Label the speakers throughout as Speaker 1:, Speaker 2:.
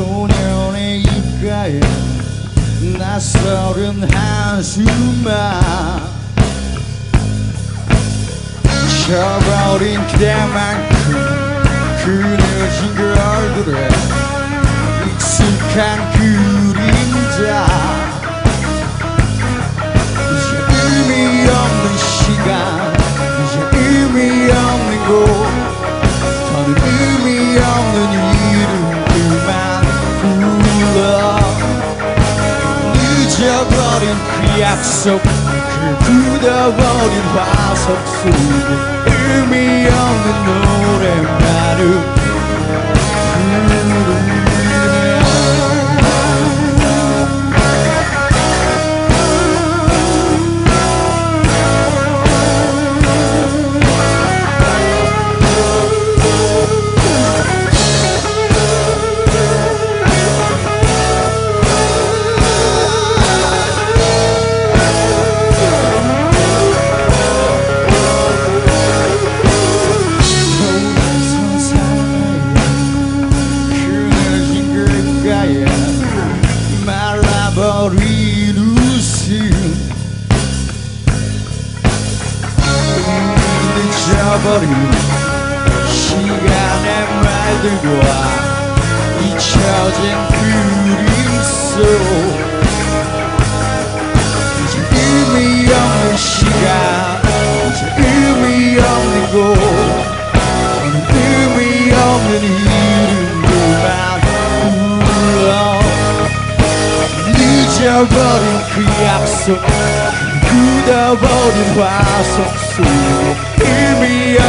Speaker 1: 소년의 입가에 낯설은 한숨만 쳐버린 그대만큼 그려진 그 얼굴에 익숙한 그림자 늦어버린 그 약속 그 굳어버린 화석 속에 의미 없는 노래만을 부르 늦어버린 시간의 말들과 잊혀진 그림 속 이제 의미 없는 시간 이제 의미 없는 곳 의미 없는 이름들만 불러. 늦어버린 그 약속 굳어버린 화석 속 에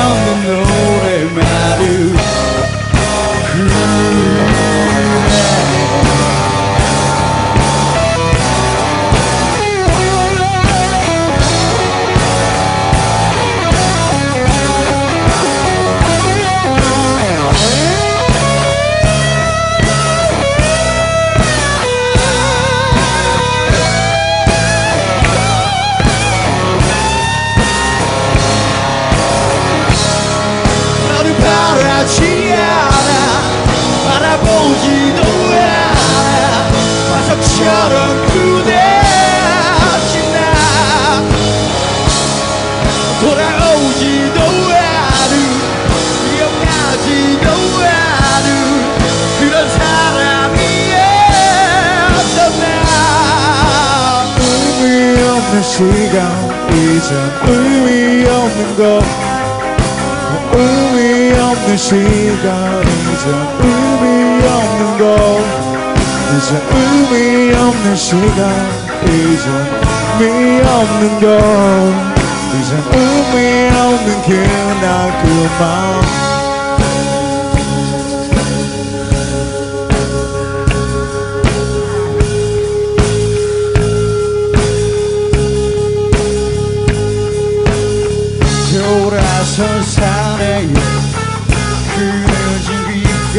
Speaker 1: 바라지 않아 바라보지도 않아. 화석처럼 굳어진 나 돌아오지도 않은 기억나지도 않은 그런 사람이었던 나. 의미 없는 시간 이젠 의미 없는 것 의미 없는 시간 이제 의미 없는 것 이제 의미 없는 시간 이제 의미 없는 것 이제 의미 없는 그날 그만. 돌아선 그려진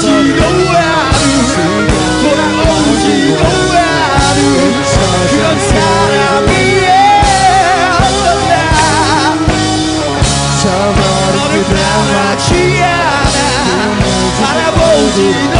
Speaker 1: 기억나지도 않은 돌아오지도 않은 그런 사람이었던 나 너를 바라지 않아 바라보지도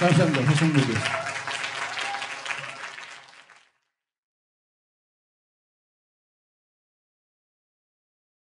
Speaker 1: 감사합니다. 허성무대.